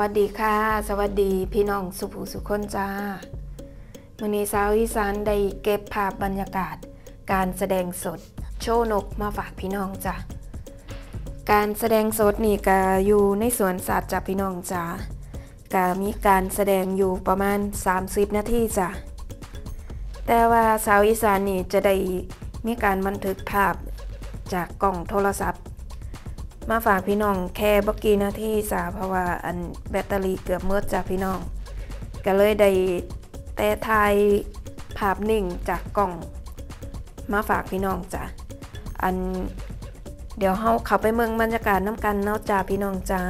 วัสดีค่ะ สวัสดีพี่น้องสุภูสุคนจ้ามือนี้สาวอีสานได้เก็บภาพบรรยากาศ การแสดงสด โชว์นกมาฝากพี่น้องจ้าการแสดงสดนี่ก็อยู่ในสวนสัตว์จ้ะพี่น้องจ้าก็มีการแสดงอยู่ประมาณ 30 นาทีจ้ะแต่ว่าสาวอีสานนี่จะได้มีการบันทึกภาพจากกล่องโทรศัพท์ มาฝากพี่น้องแค่บกี่นาทีสาเพราะว่าอันแบตเตอรี่เกือบหมดจากพี่น้อง ก็เลยได้แต่ถ่ายภาพนิ่งจากกล่อง มาฝากพี่น้องจ้ะอันเดี๋ยวเฮาเข้าไปเมืองบรรยากาศน้ำกันเนาะจ้าพี่น้องจ้า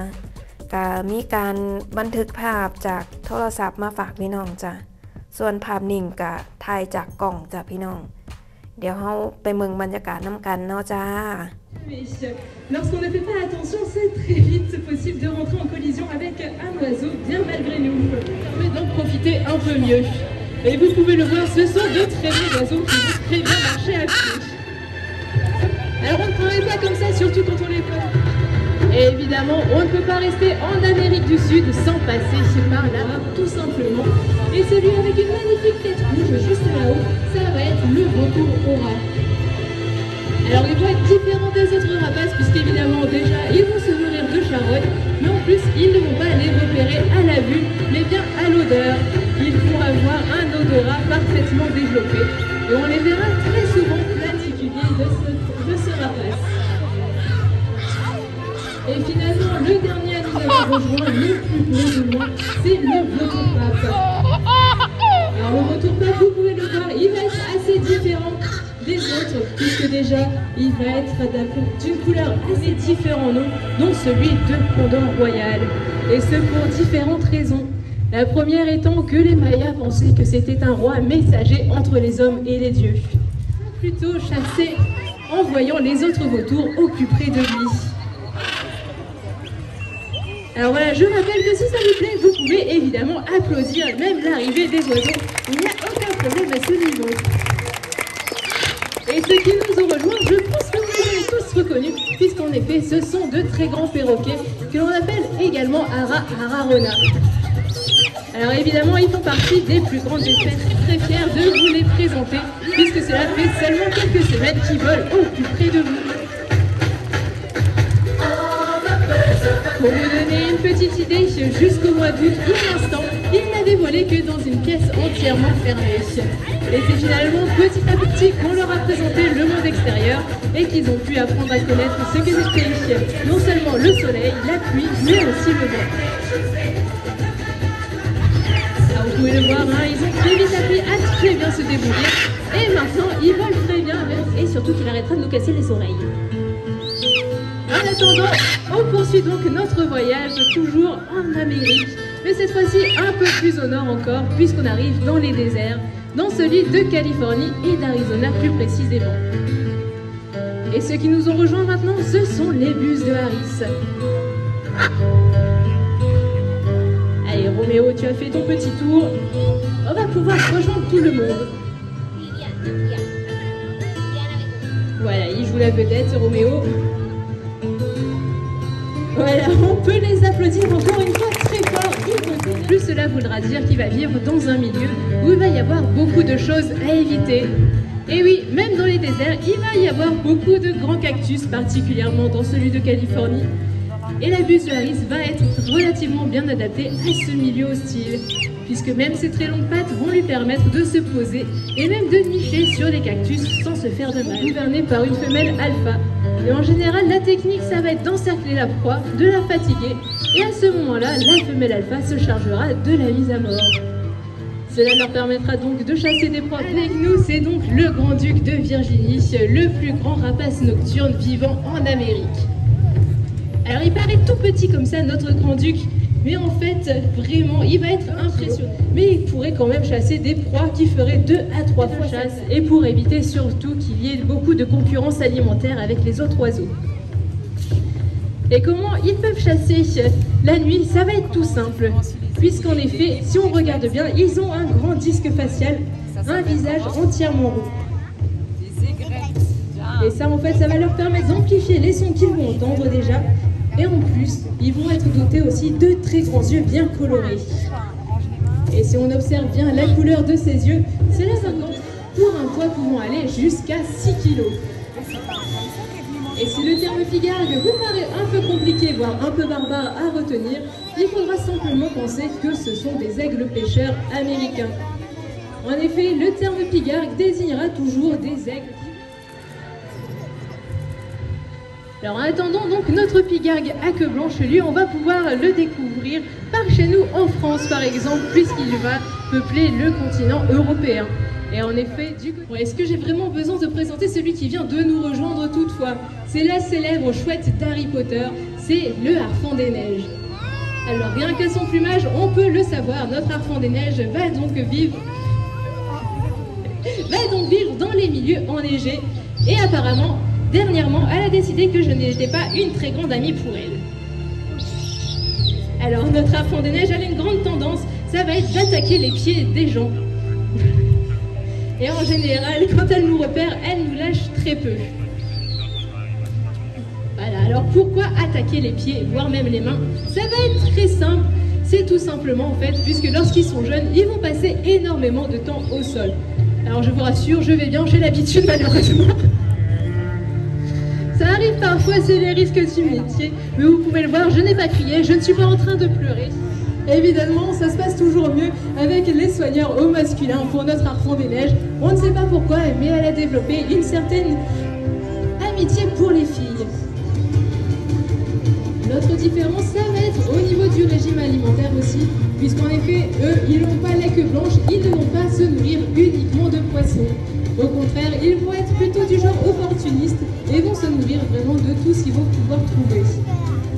ก็มีการบันทึกภาพจากโทรศัพท์มาฝากพี่น้องจ้ะส่วนภาพนิ่งก็ถ่ายจากกล่องจ้ะพี่น้อง เดี๋ยวเฮาไปเมืองบรรยากาศน้ำกันเนาะจ้า lorsqu'on ne fait pas attention, c'est très vite possible de rentrer en collision avec un oiseau, bien malgré nous. Ça permet d'en profiter un peu mieux. Et vous pouvez le voir, ce sont de très beaux oiseaux qui vont très bien marcher à pied. Alors on ne travaille pas comme ça, surtout quand on les voit. Et évidemment, on ne peut pas rester en Amérique du Sud sans passer par là, tout simplement. Et celui avec une magnifique tête rouge juste là-haut, ça va être le retour au rat. Alors il doit être différent des autres rapaces puisqu'évidemment déjà ils vont se nourrir de charogne, mais en plus ils ne vont pas les repérer à la vue, mais bien à l'odeur. Ils vont avoir un odorat parfaitement développé et on les verra très souvent particuliers de ce, de ce rapace. Et finalement le dernier à nous rejoint, le plus monde, c'est le. Alors le retour pape, vous pouvez le voir, il va être assez différent des autres, puisque déjà il va être d'une couleur assez différente, non, dont celui de Condor Royal. Et ce pour différentes raisons. La première étant que les Mayas pensaient que c'était un roi messager entre les hommes et les dieux. Plutôt chassé en voyant les autres vautours au plus près de lui. Alors voilà, je rappelle que si ça vous plaît, vous pouvez évidemment applaudir même l'arrivée des oiseaux. Il n'y a aucun problème à ce niveau. Et ceux qui nous ont rejoints, je pense que vous les avez tous reconnus, puisqu'en effet, ce sont de très grands perroquets que l'on appelle également Ara Ararona. Alors évidemment, ils font partie des plus grandes espèces. Très fiers de vous les présenter, puisque cela fait seulement quelques semaines qu'ils volent au plus près de vous. Pour vous donner une petite idée, jusqu'au mois d'août, pour l'instant, ils n'avaient volé que dans une pièce entièrement fermée. Et c'est finalement petit à petit qu'on leur a présenté le monde extérieur et qu'ils ont pu apprendre à connaître ce que c'était non seulement le soleil, la pluie, mais aussi le vent. Vous pouvez le voir, hein, ils ont très vite appris à très bien se débrouiller et maintenant ils volent très bien et surtout qu'il arrêtera de nous casser les oreilles. En attendant, on poursuit donc notre voyage toujours en Amérique, mais cette fois-ci un peu plus au nord encore, puisqu'on arrive dans les déserts, dans celui de Californie et d'Arizona plus précisément. Et ceux qui nous ont rejoints maintenant, ce sont les bus de Harris. Allez Roméo, tu as fait ton petit tour. On va pouvoir rejoindre tout le monde. Voilà, il joue la vedette, Roméo. Voilà, on peut les applaudir encore une fois très fort. Plus cela voudra dire qu'il va vivre dans un milieu où il va y avoir beaucoup de choses à éviter. Et oui, même dans les déserts, il va y avoir beaucoup de grands cactus, particulièrement dans celui de Californie. Et la buse Harris va être relativement bien adaptée à ce milieu hostile, puisque même ses très longues pattes vont lui permettre de se poser et même de nicher sur les cactus sans se faire de mal. Par une femelle alpha, et en général, la technique, ça va être d'encercler la proie, de la fatiguer, et à ce moment-là, la femelle alpha se chargera de la mise à mort. Cela leur permettra donc de chasser des proies. Avec nous, c'est donc le grand-duc de Virginie, le plus grand rapace nocturne vivant en Amérique. Alors il paraît tout petit comme ça, notre grand-duc, mais en fait, vraiment, il va être impressionnant. Mais il pourrait quand même chasser des proies qui feraient deux à trois fois chasse, et pour éviter surtout qu'il y ait beaucoup de concurrence alimentaire avec les autres oiseaux. Et comment ils peuvent chasser? La nuit Ça va être tout simple, puisqu'en effet, si on regarde bien, ils ont un grand disque facial, un visage entièrement roux. Et ça, en fait, ça va leur permettre d'amplifier les sons qu'ils vont entendre déjà, Et en plus, ils vont être dotés aussi de très grands yeux bien colorés. Et si on observe bien la couleur de ses yeux, c'est la 50 pour un poids pouvant aller jusqu'à 6 kg. Et si le terme figargue vous paraît un peu compliqué, voire un peu barbare à retenir, il faudra simplement penser que ce sont des aigles pêcheurs américains. En effet, le terme pigargue désignera toujours des aigles Alors en attendant donc notre pigargue à queue blanche, lui, on va pouvoir le découvrir par chez nous en France par exemple, puisqu'il va peupler le continent européen. Et en effet, du coup, est-ce que j'ai vraiment besoin de présenter celui qui vient de nous rejoindre toutefois? C'est la célèbre chouette d'Harry Potter, c'est le Harfang des Neiges. Alors rien que son plumage, on peut le savoir, notre Harfang des Neiges va donc vivre va donc vivre dans les milieux enneigés et apparemment Dernièrement, elle a décidé que je n'étais pas une très grande amie pour elle. Alors, notre affront des neiges, a une grande tendance, ça va être d'attaquer les pieds des gens. Et en général, quand elle nous repère, elle nous lâche très peu. Voilà, alors pourquoi attaquer les pieds, voire même les mains? Ça va être très simple. C'est tout simplement en fait, puisque lorsqu'ils sont jeunes, ils vont passer énormément de temps au sol. Alors je vous rassure, je vais bien, j'ai l'habitude malheureusement. Ça arrive parfois, c'est les risques du métier. Mais vous pouvez le voir, je n'ai pas crié, je ne suis pas en train de pleurer. Évidemment, ça se passe toujours mieux avec les soigneurs au masculin pour notre arfan des neiges. On ne sait pas pourquoi, mais elle a développé une certaine amitié pour les filles. Notre différence, ça va être au niveau du régime alimentaire aussi, puisqu'en effet, eux, ils n'ont pas la queue blanche, ils ne vont pas se nourrir uniquement de poissons. Au contraire, ils vont être plutôt du genre opportuniste et vont se nourrir vraiment de tout ce qu'ils vont pouvoir trouver.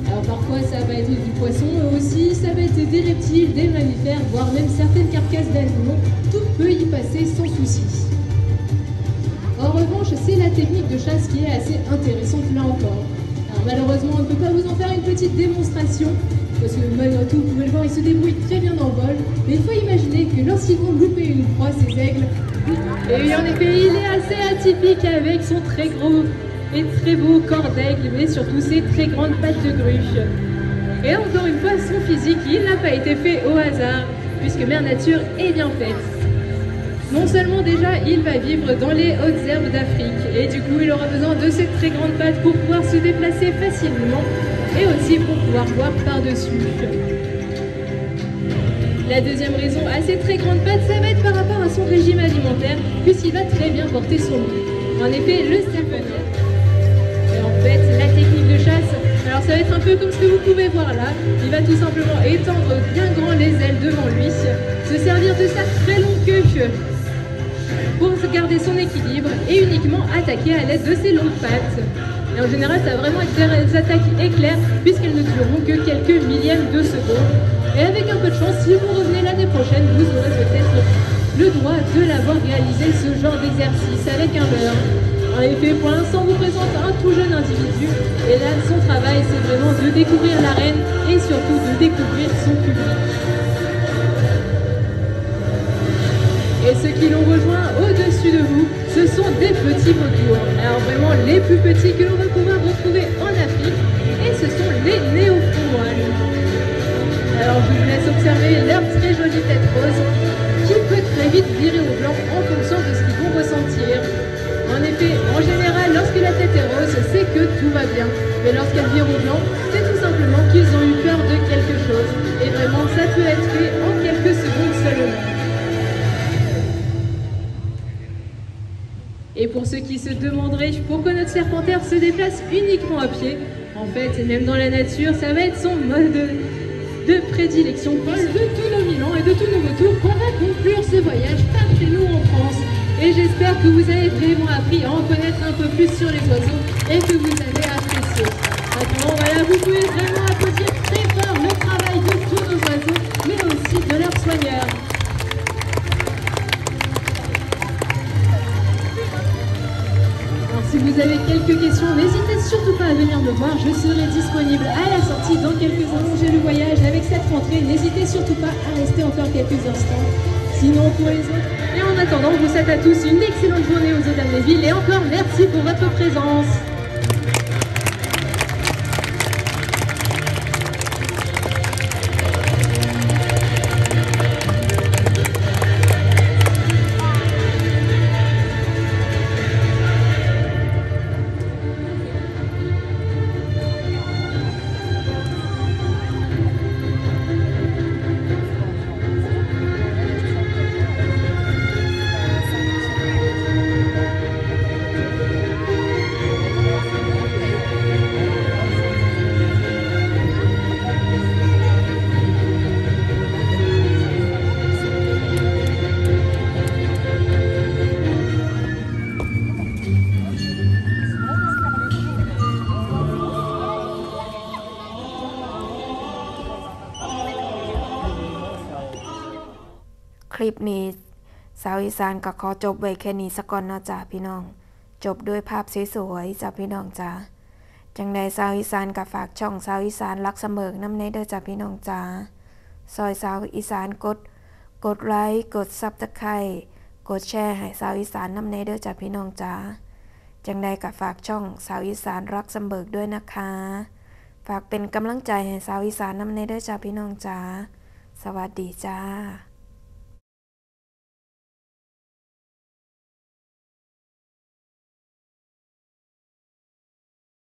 Alors parfois ça va être du poisson, aussi ça va être des reptiles, des mammifères, voire même certaines carcasses d'animaux. Tout peut y passer sans souci. En revanche, c'est la technique de chasse qui est assez intéressante là encore. Alors malheureusement, on ne peut pas vous en faire une petite démonstration, parce que malgré tout, vous pouvez le voir, ils se débrouillent très bien dans le vol. Mais il faut imaginer que lorsqu'ils vont louper une proie, ces aigles, et en effet, il est assez atypique avec son très gros et très beau corps d'aigle, mais surtout ses très grandes pattes de gruche. Et encore une fois, son physique, il n'a pas été fait au hasard, puisque Mère Nature est bien faite. Non seulement déjà, il va vivre dans les hautes herbes d'Afrique, et du coup, il aura besoin de ses très grandes pattes pour pouvoir se déplacer facilement, et aussi pour pouvoir voir par-dessus. La deuxième raison à ces très grandes pattes, ça va être par rapport à son régime alimentaire, puisqu'il va très bien porter son nom. En effet, le serpentaire. Et en fait, la technique de chasse, alors ça va être un peu comme ce que vous pouvez voir là. Il va tout simplement étendre bien grand les ailes devant lui, se servir de sa très longue queue pour garder son équilibre et uniquement attaquer à l'aide de ses longues pattes. Et en général, ça va vraiment être des attaques éclairs puisqu'elles ne dureront que quelques millièmes de secondes. Et avec un peu de chance, si vous revenez l'année prochaine, vous aurez peut-être le droit de l'avoir réalisé ce genre d'exercice avec un beurre. En effet, pour l'instant, on vous présente un tout jeune individu. Et là, son travail, c'est vraiment de découvrir l'arène et surtout de découvrir son public. Et ceux qui l'ont rejoint au-dessus de vous, ce sont des petits vautours. Alors vraiment les plus petits que l'on va pouvoir retrouver en Afrique. Et ce sont les néophomoines. Alors je vous laisse observer leur très jolie tête rose qui peut très vite virer au blanc en fonction de ce qu'ils vont ressentir. En effet, en général, lorsque la tête est rose, c'est que tout va bien. Mais lorsqu'elle vire au blanc, c'est tout simplement qu'ils ont eu peur de quelque chose. Et vraiment, ça peut être fait en quelques secondes seulement. Et pour ceux qui se demanderaient pourquoi notre serpentaire se déplace uniquement à pied, en fait, même dans la nature, ça va être son mode de prédilection Paul de tous nos Milan et de tous nos retours qu'on va conclure ce voyage par chez nous en France. Et j'espère que vous avez vraiment appris à en connaître un peu plus sur les oiseaux et que vous avez apprécié. Maintenant, voilà, vous pouvez vraiment applaudir très fort le travail de tous nos oiseaux, mais aussi de leurs soigneurs. Quelques questions, n'hésitez surtout pas à venir me voir. Je serai disponible à la sortie dans quelques instants. le voyage avec cette rentrée. N'hésitez surtout pas à rester encore quelques instants. Sinon, pour les autres. Et en attendant, je vous souhaite à tous une excellente journée aux Eaux d'Amnéville et encore merci pour votre présence. คลิปนี้สาวอีสานก็ขอจบไว้แค่นี้สักก่อนเนาะจ้าพี่น้อง จบด้วยภาพสวยๆจ้าพี่น้องจ้าจังใดสาวอีสานก็ฝากช่องสาวอีสานรักเสมอน้ำในเด้อจ้าพี่น้องจ้าซอยสาวอีสานกด กดไลค์กดซับตะไคร้กดแชร์ให้สาวอีสานน้ำในเด้อจ้าพี่น้องจ้าจังใดก็ฝากช่องสาวอีสานรักเสมอด้วยนะคะ ฝากเป็นกำลังใจให้สาวอีสานน้ำในเด้อจ้าพี่น้องจ้าสวัสดีจ้า